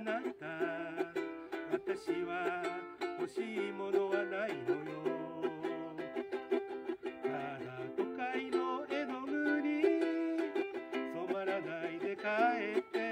なた私は欲しいものはないのよ。ただ都会の絵の具に染まらないで帰って